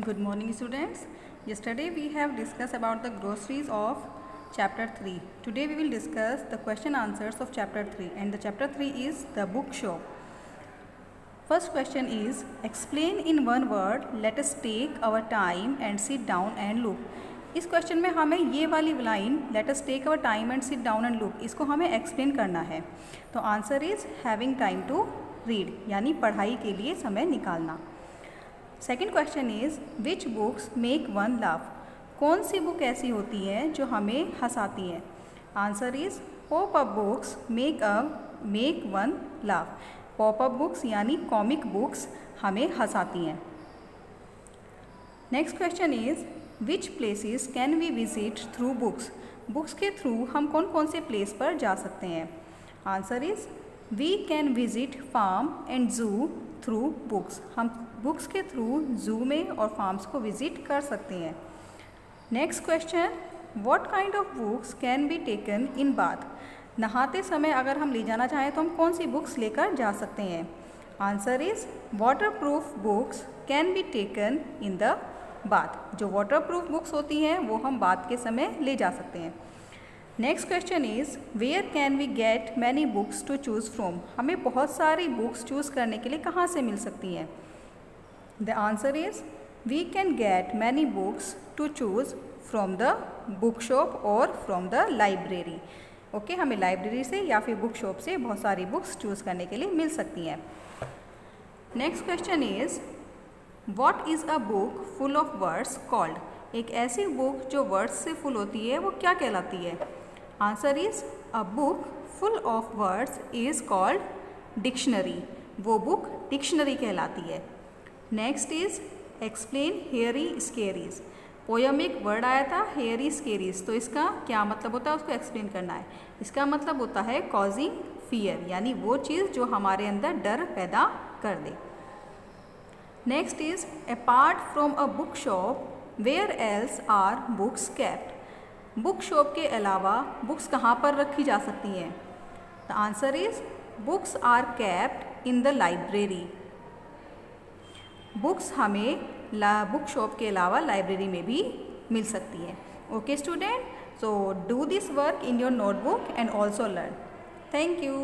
Good morning students. Yesterday we have discussed about the groceries of chapter 3. Today we will discuss the question answers of chapter 3 and the chapter 3 is the book shop. First question is explain in one word let us take our time and sit down and look. इस question में हमें ये वाली line let us take our time and sit down and look इसको हमें explain करना है तो answer is having time to read यानी पढ़ाई के लिए समय निकालना second question is which books make one laugh कौन सी बुक ऐसी होती है जो हमें हंसाती है? Answer is pop up books make a make one laugh pop up books यानी कॉमिक बुक्स हमें हंसाती हैं। Next question is which places can we visit through books books के थ्रू हम कौन कौन से प्लेस पर जा सकते हैं? Answer is we can visit farm and zoo through books हम बुक्स के थ्रू जू में और फार्म्स को विज़िट कर सकते हैं। Next question what kind of books can be taken in bath नहाते समय अगर हम ले जाना चाहें तो हम कौन सी बुक्स लेकर जा सकते हैं? Answer is waterproof books can be taken in the bath जो वाटर प्रूफ बुक्स होती हैं, वो हम बाथ के समय ले जा सकते हैं। Next question is where can we get many books to choose from हमें बहुत सारी बुक्स चूज़ करने के लिए कहाँ से मिल सकती हैं? The answer is we can get many books to choose choose the book shop और from द लाइब्रेरी ओके हमें लाइब्रेरी से या फिर बुक शॉप से बहुत सारी बुक्स चूज़ करने के लिए मिल सकती हैं। Next question is what is a book full of words called एक ऐसी बुक जो वर्ड्स से फुल होती है, वो क्या कहलाती है? Answer is a book full of words is called dictionary वो बुक डिक्शनरी कहलाती है। Next is explain hairy scaries poem एक वर्ड आया था हेयरी स्केरीज तो इसका क्या मतलब होता है? उसको एक्सप्लेन करना है। इसका मतलब होता है कॉजिंग फियर यानी वो चीज़ जो हमारे अंदर डर पैदा कर दे। Next is apart from a book shop where else are books kept book shop के अलावा बुक्स कहाँ पर रखी जा सकती हैं? The answer is books are kept in the library. Books हमें बुक शॉप के अलावा लाइब्रेरी में भी मिल सकती है। Okay student so do this work in your notebook and also learn thank you